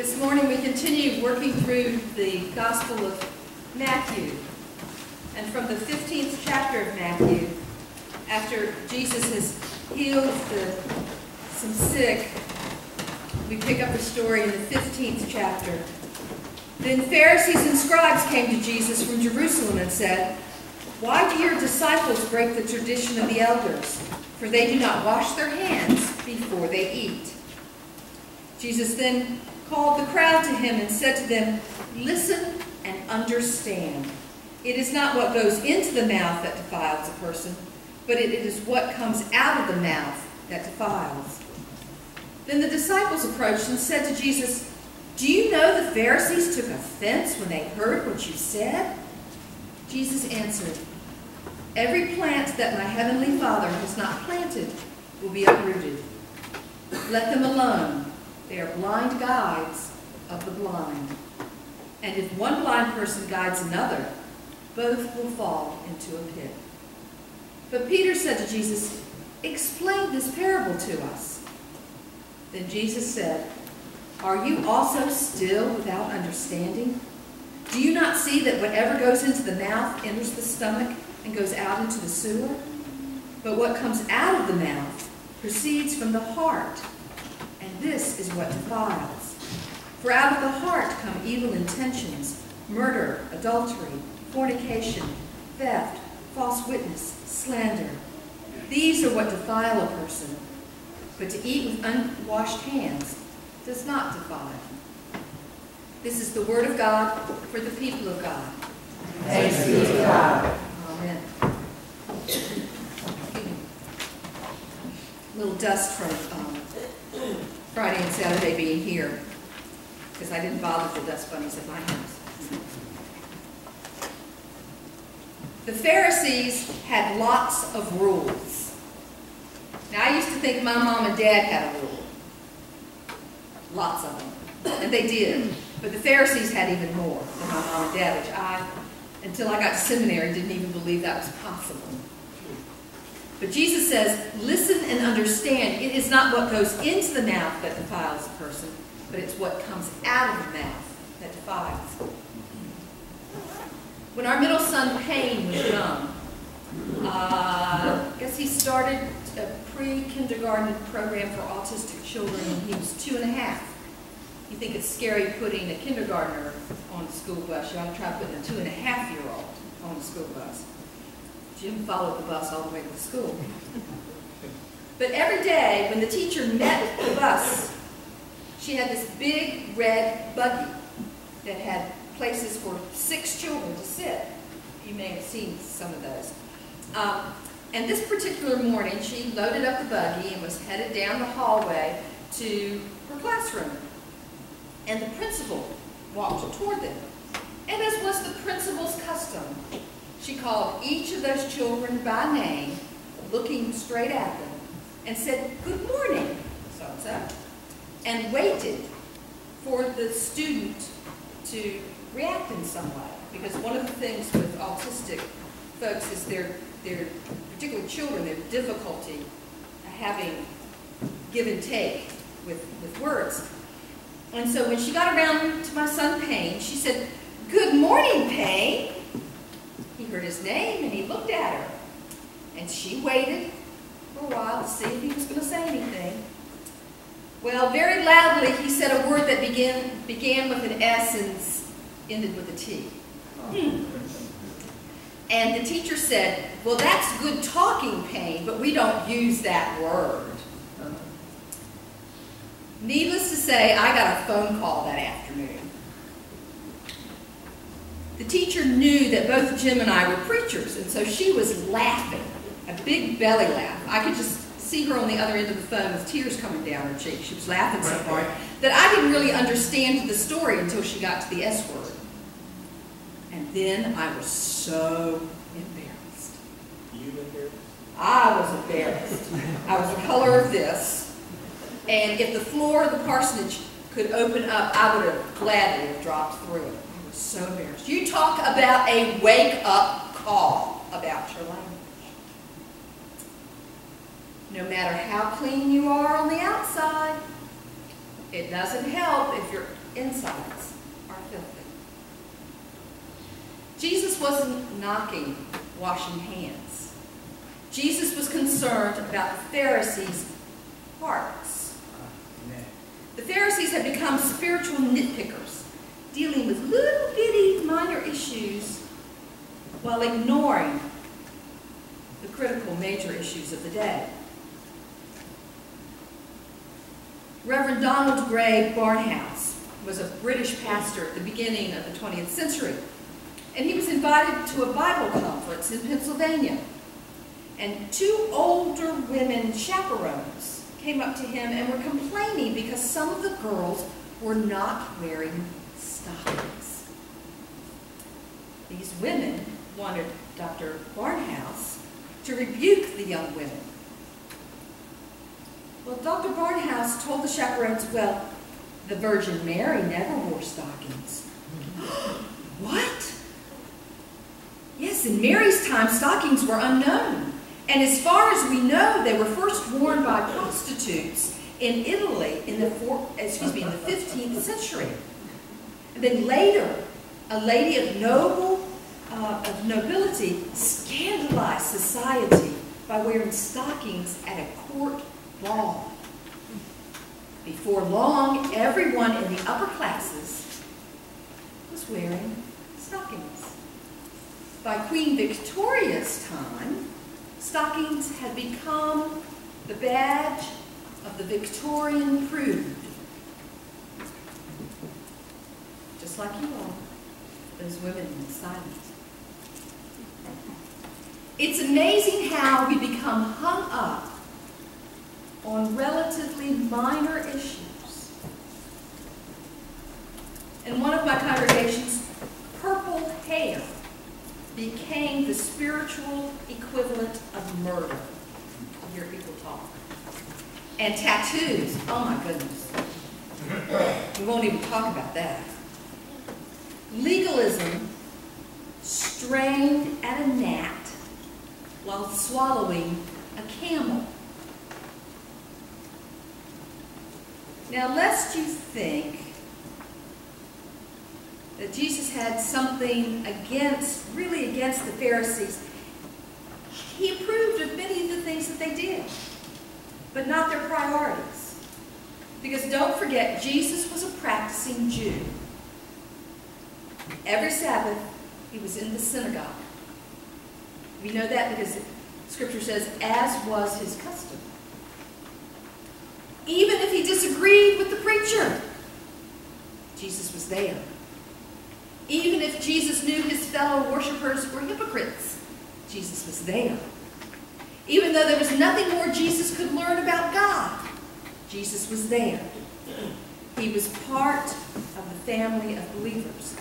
This morning we continue working through the Gospel of Matthew. And from the 15th chapter of Matthew, after Jesus has healed the, some sick, we pick up the story in the 15th chapter. Then Pharisees and scribes came to Jesus from Jerusalem and said, Why do your disciples break the tradition of the elders? For they do not wash their hands before they eat. Jesus then called the crowd to him and said to them, Listen and understand. It is not what goes into the mouth that defiles a person, but it is what comes out of the mouth that defiles. Then the disciples approached and said to Jesus, Do you know the Pharisees took offense when they heard what you said? Jesus answered, Every plant that my heavenly Father has not planted will be uprooted. Let them alone. They are blind guides of the blind. And if one blind person guides another, both will fall into a pit. But Peter said to Jesus, Explain this parable to us. Then Jesus said, Are you also still without understanding? Do you not see that whatever goes into the mouth enters the stomach and goes out into the sewer? But what comes out of the mouth proceeds from the heart, this is what defiles. For out of the heart come evil intentions, murder, adultery, fornication, theft, false witness, slander. These are what defile a person. But to eat with unwashed hands does not defile. This is the word of God for the people of God. Thanks be to God. Amen. A little dust from um, Friday and Saturday being here, because I didn't bother the dust bunnies at my house. The Pharisees had lots of rules. Now, I used to think my mom and dad had a rule. Lots of them. And they did. But the Pharisees had even more than my mom and dad, which I, until I got to seminary, didn't even believe that was possible. But Jesus says, listen and understand. It is not what goes into the mouth that defiles a person, but it's what comes out of the mouth that defiles. When our middle son Payne was young, uh, I guess he started a pre-kindergarten program for autistic children when he was two and a half. You think it's scary putting a kindergartner on the school bus. You ought to try putting a two and a half year old on the school bus. Jim followed the bus all the way to the school. But every day when the teacher met the bus, she had this big red buggy that had places for six children to sit. You may have seen some of those. Um, and this particular morning, she loaded up the buggy and was headed down the hallway to her classroom. And the principal walked toward them. And as was the principal's custom, she called each of those children by name, looking straight at them, and said, Good morning, so-and-so, and waited for the student to react in some way. Because one of the things with autistic folks is their, their particular children, their difficulty having give and take with, with words. And so when she got around to my son Payne, she said, Good morning, Payne. He heard his name and he looked at her. And she waited for a while to see if he was going to say anything. Well, very loudly, he said a word that began, began with an S and ended with a T. And the teacher said, well, that's good talking Payne, but we don't use that word. Needless to say, I got a phone call that afternoon. The teacher knew that both Jim and I were preachers, and so she was laughing, a big belly laugh. I could just see her on the other end of the phone with tears coming down her cheeks. She was laughing so hard that I didn't really understand the story until she got to the S word. And then I was so embarrassed. You embarrassed? I was embarrassed. I was the color of this. And if the floor of the parsonage could open up, I would have gladly have dropped through it. Was so embarrassed. You talk about a wake-up call about your language. No matter how clean you are on the outside, It doesn't help if your insides are filthy. Jesus wasn't knocking washing hands. Jesus was concerned about the Pharisees' hearts. The Pharisees had become spiritual nitpickers, dealing with little bitty minor issues while ignoring the critical major issues of the day. Reverend Donald Grey Barnhouse was a British pastor at the beginning of the 20th century, and he was invited to a Bible conference in Pennsylvania. And two older women chaperones came up to him and were complaining because some of the girls were not wearing stockings. These women wanted Dr. Barnhouse to rebuke the young women. Well, Dr. Barnhouse told the chaperones, well, the Virgin Mary never wore stockings. what? Yes, in Mary's time, stockings were unknown. And as far as we know, they were first worn by prostitutes in Italy in the, four, excuse me, in the 15th century. And then later, a lady of noble uh, of nobility scandalized society by wearing stockings at a court ball. Before long, everyone in the upper classes was wearing stockings. By Queen Victoria's time, stockings had become the badge of the Victorian prude. Just like you all, those women in silence. It's amazing how we become hung up on relatively minor issues. In one of my congregations, purple hair became the spiritual equivalent of murder. I hear people talk. And tattoos, oh my goodness. We won't even talk about that. Legalism strained at a gnat while swallowing a camel. Now, lest you think that Jesus had something against, really against the Pharisees, he approved of many of the things that they did, but not their priorities. Because don't forget, Jesus was a practicing Jew. Every Sabbath, he was in the synagogue. We know that because Scripture says, as was his custom. Even if he disagreed with the preacher, Jesus was there. Even if Jesus knew his fellow worshippers were hypocrites, Jesus was there. Even though there was nothing more Jesus could learn about God, Jesus was there. He was part of the family of believers.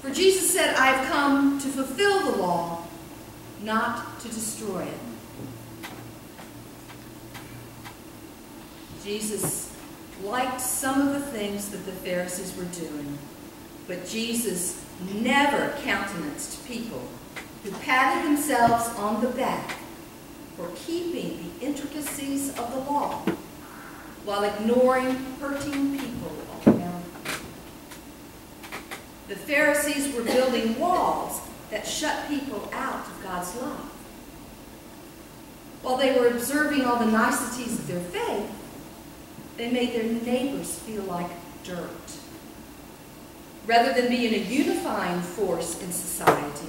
For Jesus said, I have come to fulfill the law not to destroy it. Jesus liked some of the things that the Pharisees were doing, but Jesus never countenanced people who patted themselves on the back for keeping the intricacies of the law while ignoring hurting people around them. The Pharisees were building walls that shut people out of God's love. While they were observing all the niceties of their faith, they made their neighbors feel like dirt. Rather than being a unifying force in society,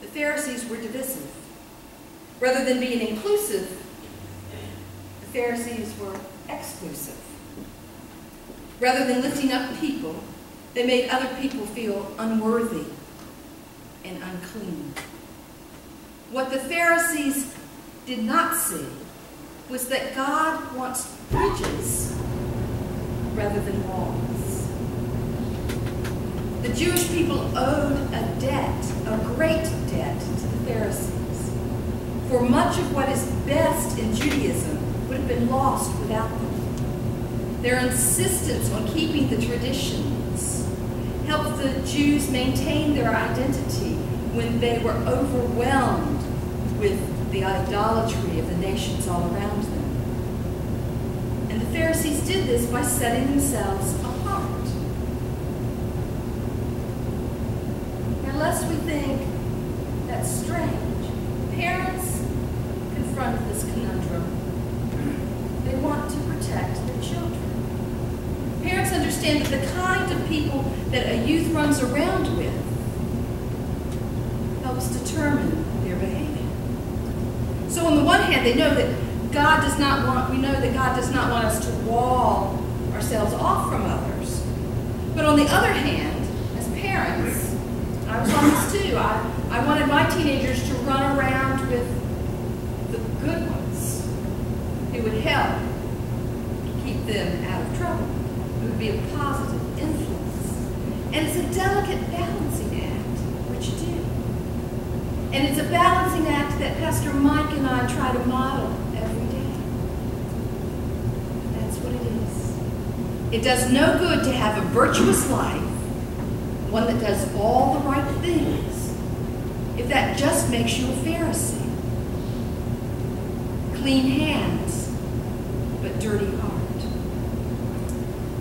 the Pharisees were divisive. Rather than being inclusive, the Pharisees were exclusive. Rather than lifting up people, they made other people feel unworthy and unclean. What the Pharisees did not see was that God wants bridges rather than walls. The Jewish people owed a debt, a great debt, to the Pharisees. For much of what is best in Judaism would have been lost without them. Their insistence on keeping the traditions helped the Jews maintain their identity when they were overwhelmed with the idolatry of the nations all around them. And the Pharisees did this by setting themselves lest we think that's strange, parents confront this conundrum. They want to protect their children. Parents understand that the kind of people that a youth runs around with helps determine their behavior. So on the one hand, they know that God does not want, we know that God does not want us to wall ourselves off from others. But on the other hand, as parents, I was on this too, I, I wanted my teenagers to run around with the good ones It would help keep them out of trouble, It would be a positive influence. And it's a delicate balancing act, which you do. And it's a balancing act that Pastor Mike and I try to model every day. That's what it is. It does no good to have a virtuous life, one that does all the right things, if that just makes you a Pharisee. Clean hands, but dirty heart.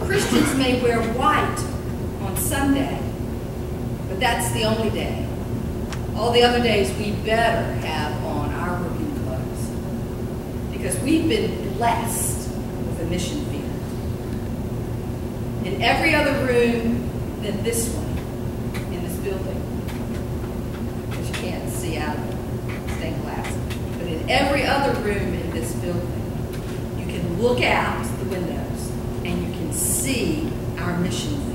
Christians may wear white on Sunday, but that's the only day. All the other days we better have on our working clothes because we've been blessed with a mission field. In every other room than this one in this building, because you can't see out of the stained glass, but every other room in this building, you can look out the windows and you can see our mission field.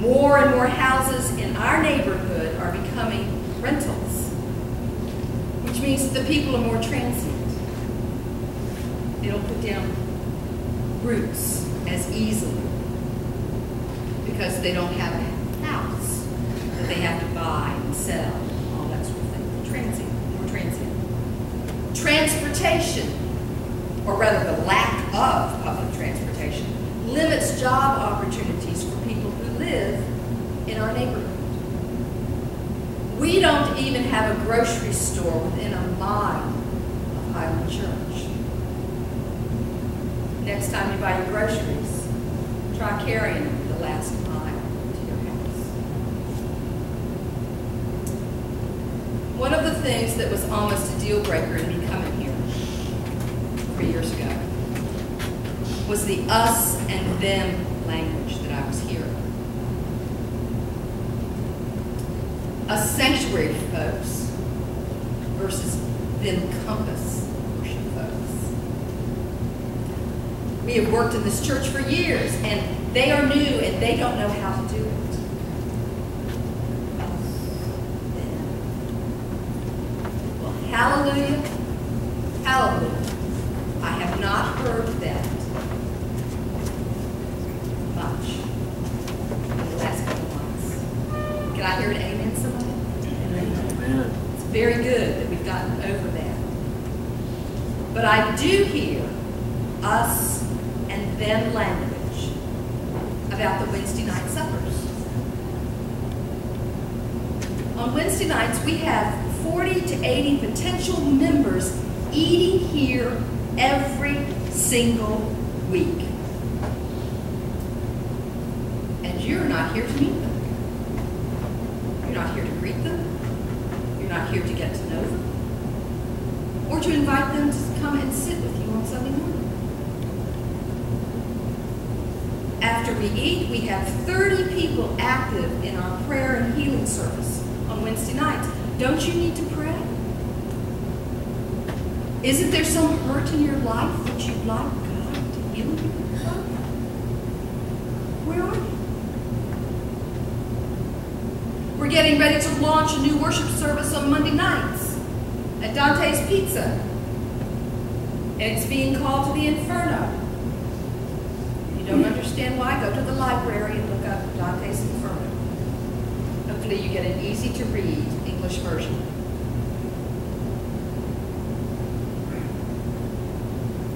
More and more houses in our neighborhood are becoming rentals, which means the people are more transient. They don't put down roots as easily because they don't have a house that they have to buy and sell, all that sort of thing. Transient. Transportation, or rather the lack of public transportation, limits job opportunities for people who live in our neighborhood. We don't even have a grocery store within a mile of Highland Church. Next time you buy your groceries, try carrying them the last mile to your house. One of the things that was almost a deal breaker in me three years ago was the us and them language that I was hearing. A sanctuary for folks versus them compass worship folks. We have worked in this church for years, and they are new and they don't know how to do it. Well, hallelujah, hallelujah. I have not heard that much in the last couple months. Can I hear an amen, somebody? Amen. It's very good that we've gotten over that. But I do hear us and them language about the Wednesday night suppers. On Wednesday nights, we have 40 to 80 potential members eating here every single week. And you're not here to meet them. You're not here to greet them. You're not here to get to know them. Or to invite them to come and sit with you on Sunday morning. After we eat, we have 30 people active in our prayer and healing service on Wednesday nights. Don't you need to pray? Isn't there some hurt in your life that you'd like God to heal you? Where are you? We're getting ready to launch a new worship service on Monday nights at Dante's Pizza. And it's being called to the Inferno. If you don't hmm. understand why, go to the library and look up Dante's Inferno. Hopefully you get an easy to read English version.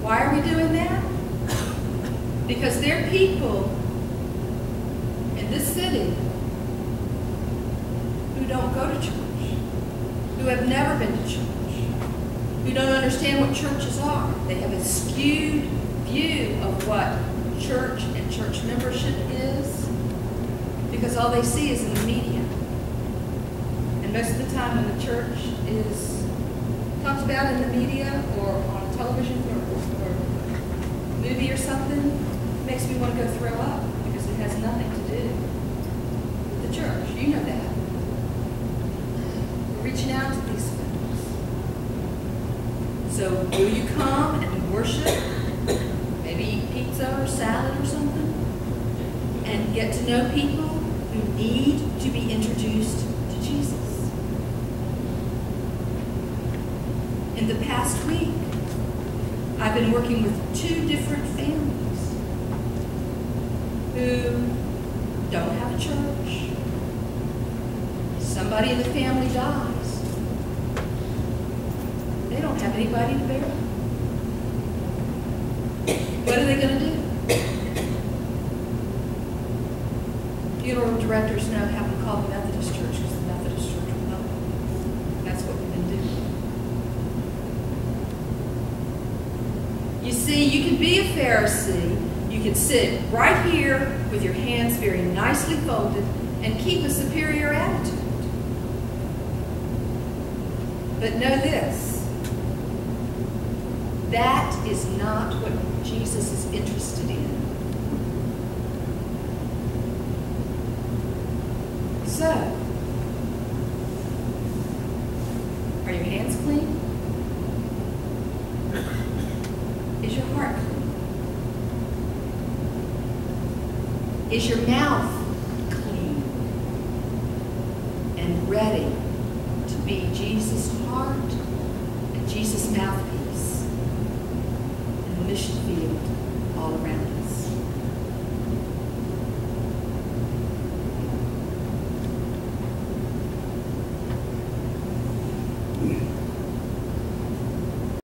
Why are we doing that? Because there are people in this city who don't go to church, who have never been to church, who don't understand what churches are. They have a skewed view of what church and church membership is because all they see is in the media. And most of the time when the church is talked about in the media or on television or, or movie or something, it makes me want to go throw up because it has nothing to do with the church. You know that. We're reaching out to these. So will you come and worship? Maybe eat pizza or salad or something? And get to know people who need to be introduced to Jesus. In the past week, I've been working with two different families who don't have a church. Somebody in the family dies. Don't have anybody to bury. What are they going to do? Funeral directors know have to call the Methodist Church because the Methodist Church will help. That's what we've been doing. You see, you can be a Pharisee. You can sit right here with your hands very nicely folded and keep a superior attitude. But know this that is not what Jesus is interested in. So, are your hands clean? Is your heart clean? Is your mouth clean and ready to be Jesus' heart and Jesus' the mission field all around?